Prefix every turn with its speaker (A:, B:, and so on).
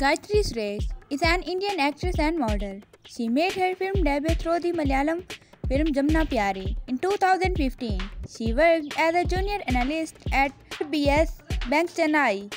A: Gayathri Suresh is an Indian actress and model. She made her film debut through the Malayalam film Jamna Pyari. In 2015, she worked as a junior analyst at BS Bank Chennai.